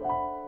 you